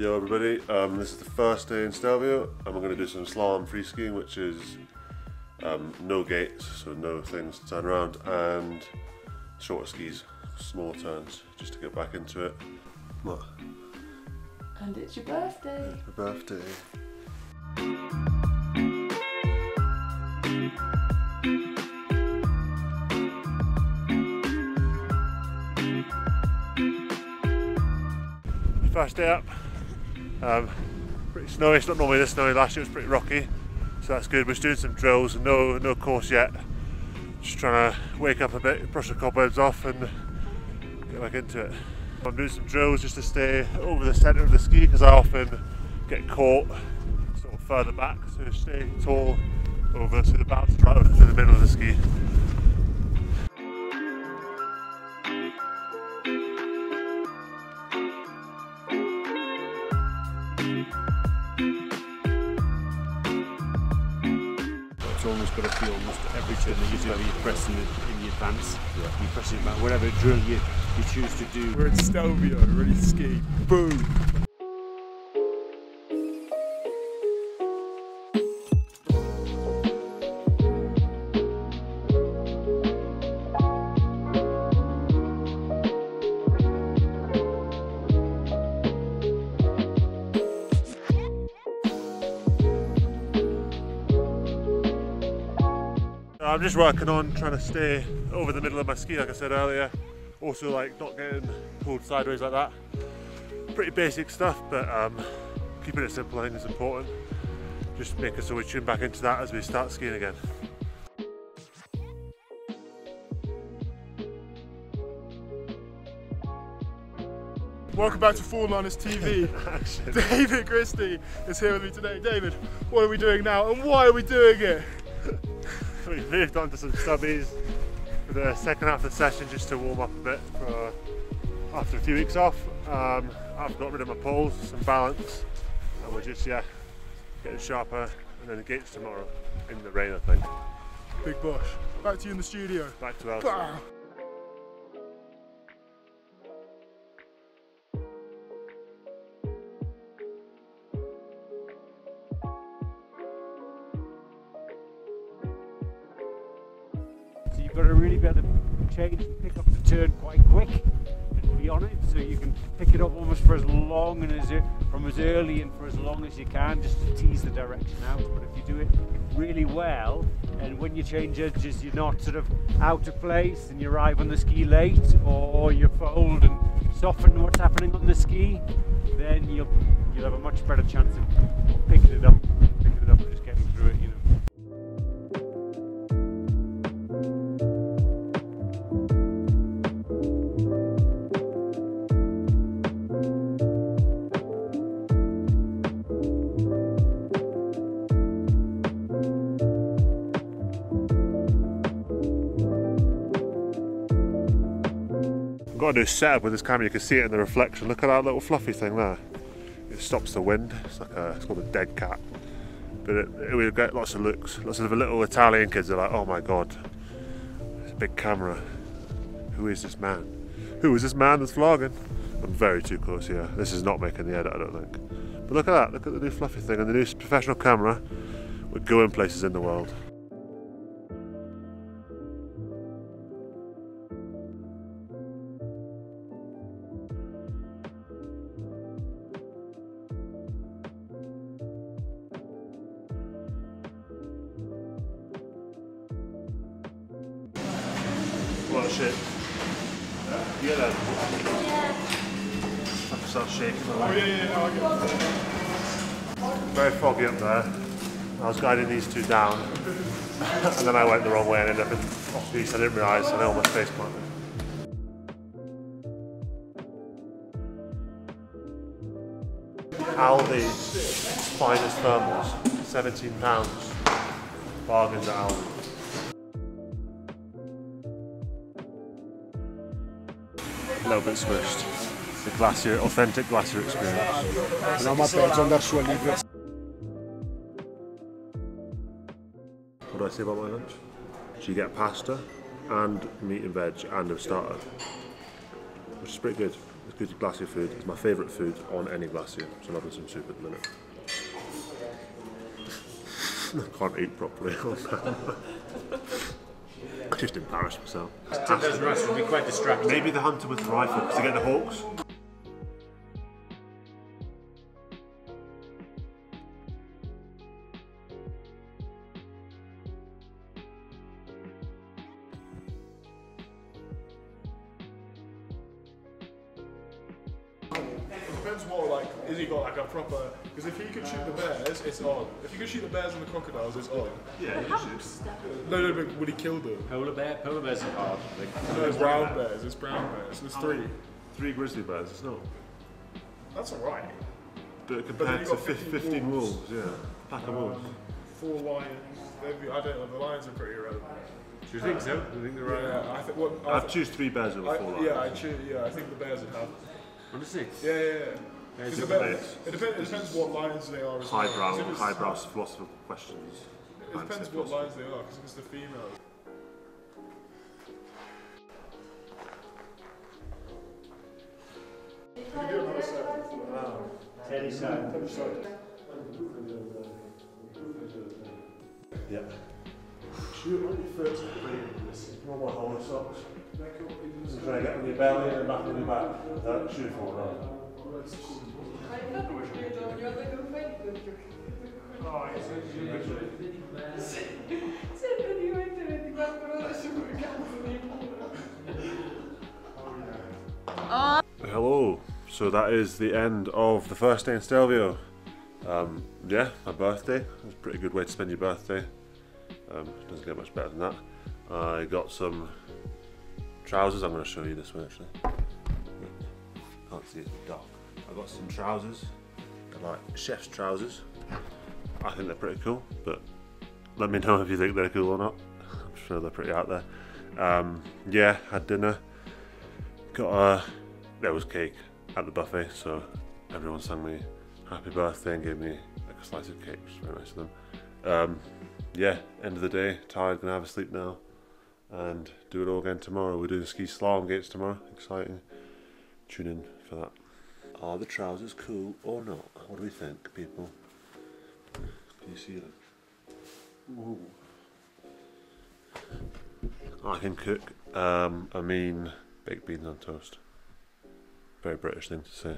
Yo everybody, um, this is the first day in Stelvio and we're going to do some slalom free skiing which is um, no gates, so no things to turn around and shorter skis, small turns just to get back into it. What? And it's your birthday. My birthday. First day up, um, pretty snowy, it's not normally this snowy, last year it was pretty rocky, so that's good. We're just doing some drills, no, no course yet. Just trying to wake up a bit, brush the cobwebs off and get back into it. I'm doing some drills just to stay over the centre of the ski because I often get caught sort of further back, so stay tall over to the bounce right over to the middle of the ski. Almost got to feel almost every turn that you do, you're pressing it in the advance, you're pressing it back, whatever drill you, you choose to do. We're in Stelvio, ready to ski. Boom! I'm just working on trying to stay over the middle of my ski, like I said earlier. Also, like not getting pulled sideways like that. Pretty basic stuff, but um, keeping it simple I think is important. Just making so we tune back into that as we start skiing again. Welcome back to Fall-Liners TV. David Christie is here with me today. David, what are we doing now and why are we doing it? We've moved on to some stubbies for the second half of the session just to warm up a bit for after a few weeks off. Um, I've got rid of my poles, some balance, and we're just yeah getting sharper. And then the gates tomorrow in the rain, I think. Big Bosh. Back to you in the studio. Back to us. You've got to really be able to change and pick up the turn quite quick and be on it, so you can pick it up almost for as long and as from as early and for as long as you can, just to tease the direction out. But if you do it really well, and when you change edges, you're not sort of out of place and you arrive on the ski late, or you fold and soften what's happening on the ski, then you'll you'll have a much better chance of picking it up, picking it up got a new setup with this camera, you can see it in the reflection. Look at that little fluffy thing there. It stops the wind. It's like a, it's called a dead cat. But it, it, we get lots of looks. Lots of the little Italian kids are like, oh my god, it's a big camera. Who is this man? Who is this man that's vlogging? I'm very too close here. This is not making the edit, I don't think. But look at that. Look at the new fluffy thing and the new professional camera. We're going places in the world. What uh, a shit. You get that? I start shaking. Oh, yeah, yeah, no, I get it. Very foggy up there. I was guiding these two down, and then I went the wrong way and ended up in off piste. I didn't realise, and I almost face planted. Aldi's finest thermals, 17 pounds. Bargains at Aldi. Little bit squished. The glacier, authentic glacier experience. No, ma penso andare su a libro. What do I say about my lunch? So you get pasta and meat and veg and a starter, which is pretty good. It's good glacier food. It's my favourite food on any glacier. So I'm having some soup at the minute. I can't eat properly. I just embarrassed myself. Rats would be quite distracting. Maybe the hunter with the rifle because they get the hawks. Depends what like is he got like a proper because if he could shoot the bears, it's on. If he could shoot the bears and the crocodiles, it's on. Yeah, No, no, but would he kill them? Polar bear, polar bears are hard. Like, No, it's brown bears. It's brown bears. There's three. Three grizzly bears, it's not. That's alright. But compared you to 15, 15 15 wolves. wolves. yeah. Pack of um, wolves. Four lions. Be, I don't know. The lions are pretty irrelevant. do you think so? Do you think they're right? Yeah, I think. What, I I'd th- choose three bears over I, four yeah, I choose. Yeah, I think the bears would have. Honestly. Yeah, yeah, yeah. Bears 'Cause the are bear- it, depends, it depends what lions they are. As well. 'Cause Highbrow, if highbrow philosophical questions. It depends what lions they are. Because if it's the females. Teddy side. Yeah. Shoot on your first Normal horse socks. So try to get on your belly and back on your back. That shoe for right. Sempre di mettere 24 ore su cazzo Hello. So that is the end of the first day in Stelvio. Um, yeah, my birthday. It's a pretty good way to spend your birthday. Um, doesn't get much better than that. I got some trousers. I'm going to show you this one actually. Can't see it, it's dark. I've got some trousers. They're like chef's trousers. I think they're pretty cool, but let me know if you think they're cool or not. I'm sure they're pretty out there. Um, yeah, had dinner. Got a there was cake at the buffet, so everyone sang me happy birthday and gave me like a slice of cake, which was very nice of them. Um, yeah, end of the day, tired, gonna have a sleep now, and do it all again tomorrow. We're doing ski slalom gates tomorrow, exciting. Tune in for that. Are the trousers cool or not? What do we think, people? Can you see them? Ooh. I can cook. Um, I mean, baked beans on toast. Very British thing to say.